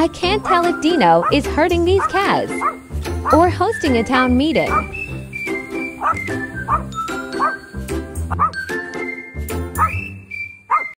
I can't tell if Dino is herding these cats or hosting a town meeting.